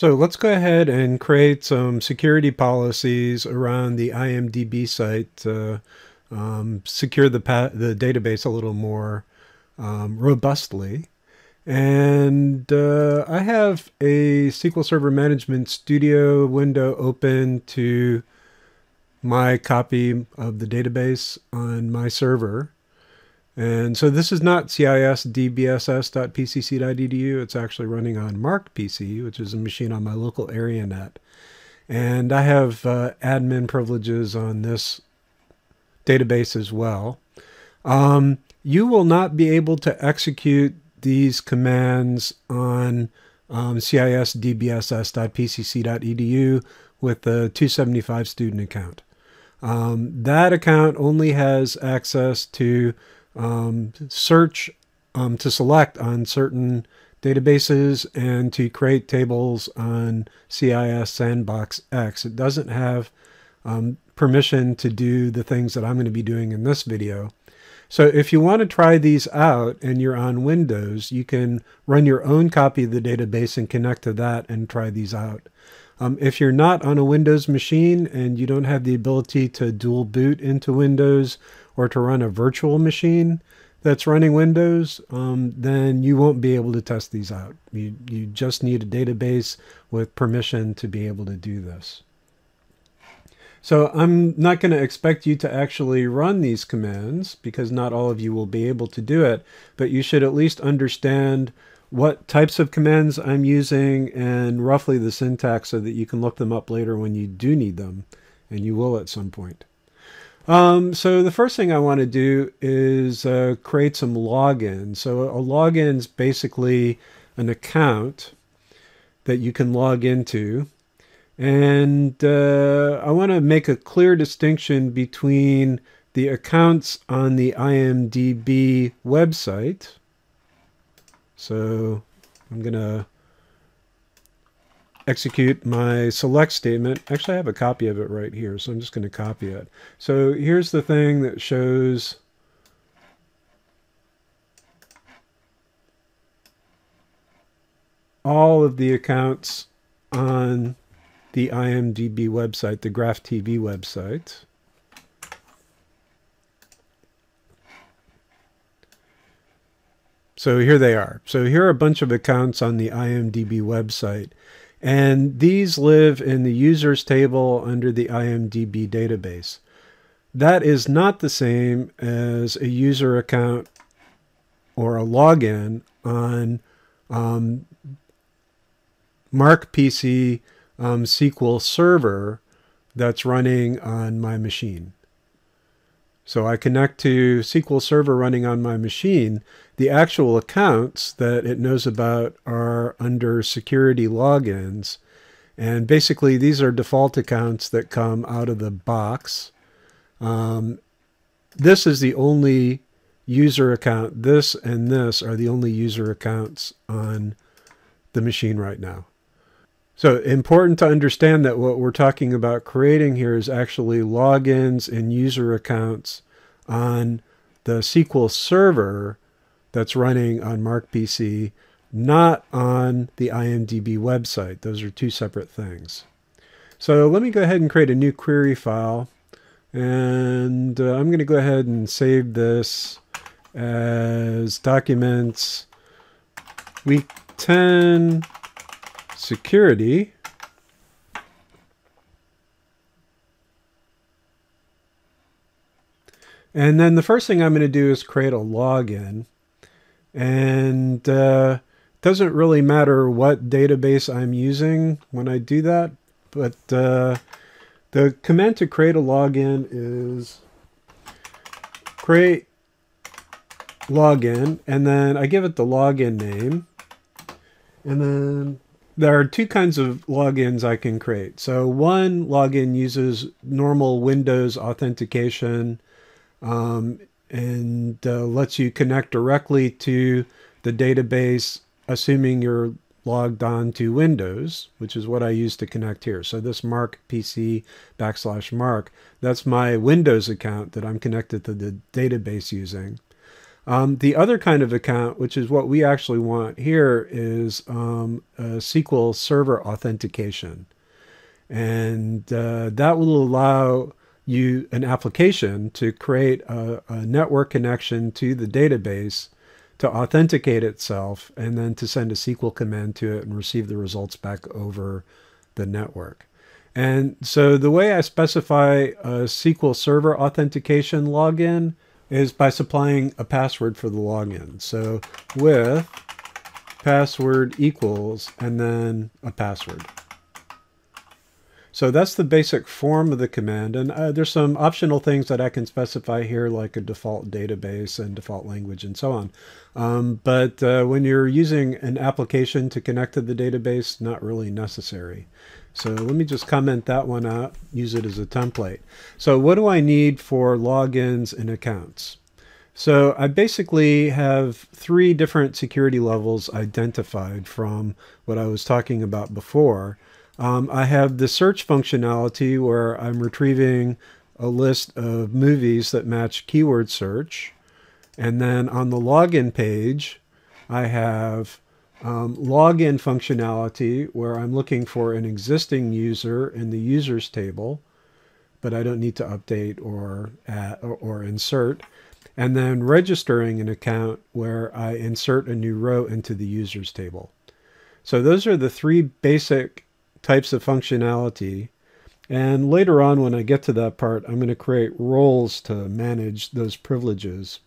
So let's go ahead and create some security policies around the IMDB site to um, secure the, the database a little more um, robustly. And uh, I have a SQL Server Management Studio window open to my copy of the database on my server. And so this is not cisdbss.pcc.edu. It's actually running on Mark PC, which is a machine on my local area net. And I have uh, admin privileges on this database as well. Um, you will not be able to execute these commands on um, cisdbss.pcc.edu with the 275 student account. Um, that account only has access to um, search um, to select on certain databases and to create tables on CIS Sandbox X. It doesn't have um, permission to do the things that I'm going to be doing in this video. So if you want to try these out and you're on Windows, you can run your own copy of the database and connect to that and try these out. Um, if you're not on a Windows machine and you don't have the ability to dual boot into Windows or to run a virtual machine that's running Windows, um, then you won't be able to test these out. You, you just need a database with permission to be able to do this. So I'm not going to expect you to actually run these commands because not all of you will be able to do it, but you should at least understand what types of commands I'm using and roughly the syntax so that you can look them up later when you do need them, and you will at some point. Um, so the first thing I want to do is uh, create some logins. So a login is basically an account that you can log into. And uh, I want to make a clear distinction between the accounts on the IMDB website. So I'm going to execute my select statement. Actually, I have a copy of it right here, so I'm just going to copy it. So here's the thing that shows all of the accounts on the IMDB website, the Graph TV website. So here they are. So here are a bunch of accounts on the IMDB website. And these live in the users table under the IMDB database. That is not the same as a user account or a login on um, Mark PC um, SQL Server that's running on my machine. So I connect to SQL Server running on my machine. The actual accounts that it knows about are under security logins. And basically, these are default accounts that come out of the box. Um, this is the only user account. This and this are the only user accounts on the machine right now. So important to understand that what we're talking about creating here is actually logins and user accounts on the SQL server that's running on Mark PC, not on the IMDB website. Those are two separate things. So let me go ahead and create a new query file. And uh, I'm going to go ahead and save this as documents week 10 security. And then the first thing I'm going to do is create a login. And uh, it doesn't really matter what database I'm using when I do that. But uh, the command to create a login is create login. And then I give it the login name. And then there are two kinds of logins I can create. So one login uses normal Windows authentication um, and uh, lets you connect directly to the database, assuming you're logged on to Windows, which is what I use to connect here. So this Mark PC backslash Mark, that's my Windows account that I'm connected to the database using. Um, the other kind of account, which is what we actually want here, is um, SQL Server authentication. And uh, that will allow you an application to create a, a network connection to the database to authenticate itself and then to send a SQL command to it and receive the results back over the network. And so the way I specify a SQL Server authentication login is by supplying a password for the login. So with password equals and then a password. So that's the basic form of the command. And uh, there's some optional things that I can specify here, like a default database and default language and so on. Um, but uh, when you're using an application to connect to the database, not really necessary. So let me just comment that one out, use it as a template. So what do I need for logins and accounts? So I basically have three different security levels identified from what I was talking about before. Um, I have the search functionality where I'm retrieving a list of movies that match keyword search. And then on the login page, I have um, login functionality where I'm looking for an existing user in the users table, but I don't need to update or, add, or, or insert. And then registering an account where I insert a new row into the users table. So those are the three basic types of functionality. And later on, when I get to that part, I'm going to create roles to manage those privileges.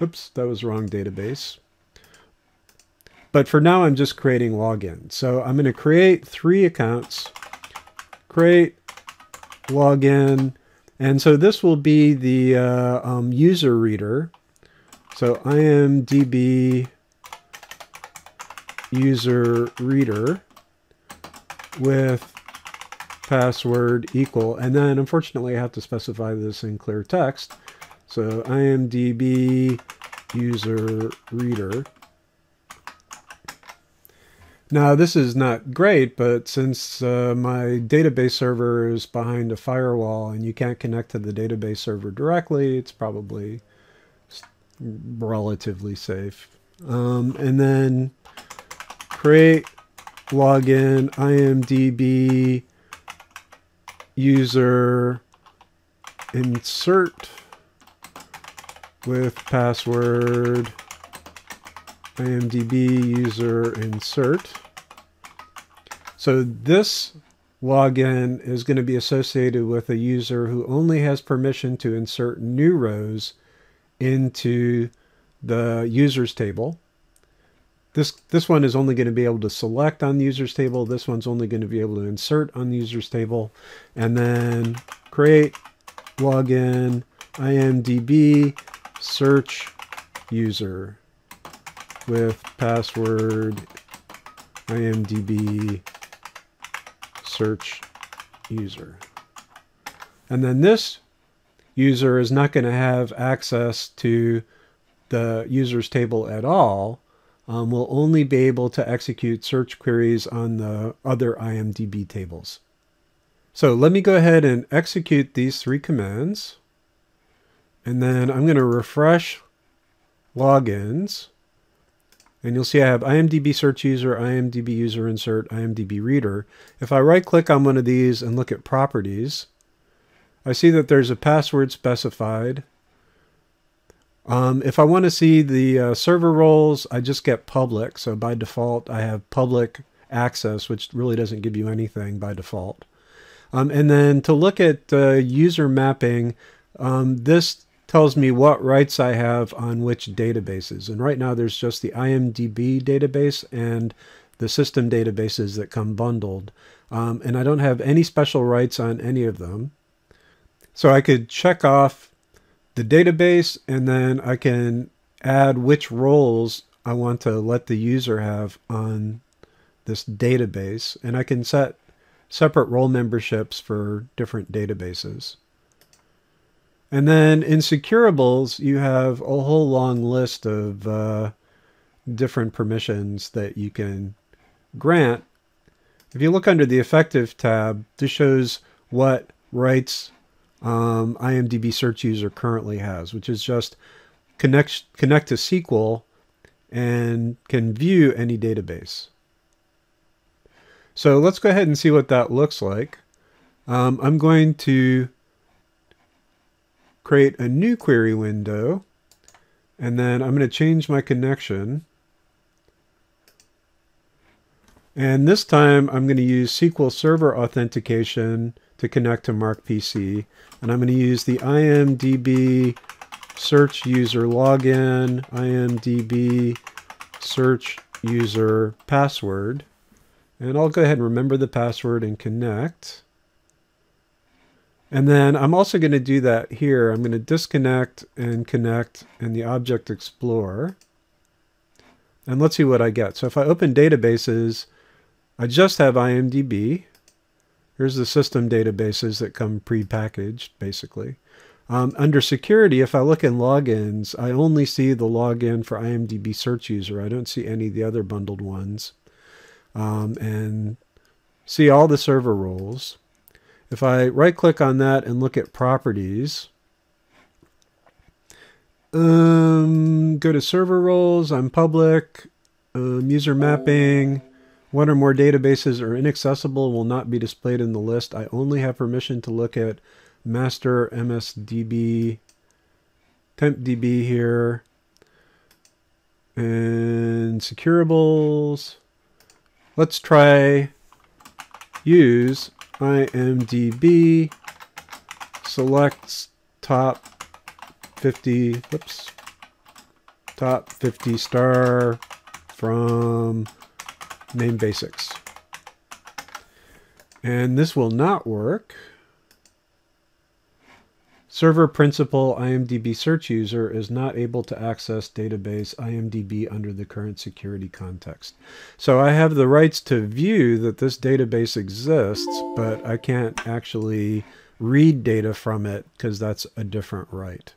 Oops, that was wrong database. But for now, I'm just creating login. So I'm going to create three accounts, create login, and so this will be the uh, um, user reader. So IMDB user reader with password equal. And then unfortunately I have to specify this in clear text. So IMDB user reader. Now this is not great, but since uh, my database server is behind a firewall and you can't connect to the database server directly, it's probably relatively safe. Um, and then create login, IMDB, user, insert with password, IMDB user insert. So this login is going to be associated with a user who only has permission to insert new rows into the users table. This, this one is only going to be able to select on the users table. This one's only going to be able to insert on the users table. And then create login IMDB search user with password IMDB search user. And then this user is not going to have access to the users table at all um, will only be able to execute search queries on the other IMDB tables. So let me go ahead and execute these three commands. And then I'm going to refresh logins. And you'll see I have IMDB search user, IMDB user insert, IMDB reader. If I right click on one of these and look at properties, I see that there's a password specified um, if I want to see the uh, server roles, I just get public. So by default, I have public access, which really doesn't give you anything by default. Um, and then to look at uh, user mapping, um, this tells me what rights I have on which databases. And right now there's just the IMDB database and the system databases that come bundled. Um, and I don't have any special rights on any of them. So I could check off the database and then I can add which roles I want to let the user have on this database and I can set separate role memberships for different databases. And then in securables, you have a whole long list of uh, different permissions that you can grant. If you look under the effective tab, this shows what rights um, IMDb search user currently has, which is just connect, connect to SQL and can view any database. So let's go ahead and see what that looks like. Um, I'm going to create a new query window and then I'm going to change my connection. And this time I'm going to use SQL Server authentication to connect to MarkPC. And I'm going to use the IMDB search user login, IMDB search user password. And I'll go ahead and remember the password and connect. And then I'm also going to do that here. I'm going to disconnect and connect in the Object Explorer. And let's see what I get. So if I open databases, I just have IMDb. Here's the system databases that come pre-packaged, basically. Um, under security, if I look in logins, I only see the login for IMDb search user. I don't see any of the other bundled ones. Um, and see all the server roles. If I right click on that and look at properties, um, go to server roles, I'm public, um, user mapping, one or more databases are inaccessible will not be displayed in the list. I only have permission to look at master MSDB, tempdb here, and securables. Let's try use IMDB selects top 50, whoops, top 50 star from name basics. And this will not work. Server principal IMDB search user is not able to access database IMDB under the current security context. So I have the rights to view that this database exists, but I can't actually read data from it because that's a different right.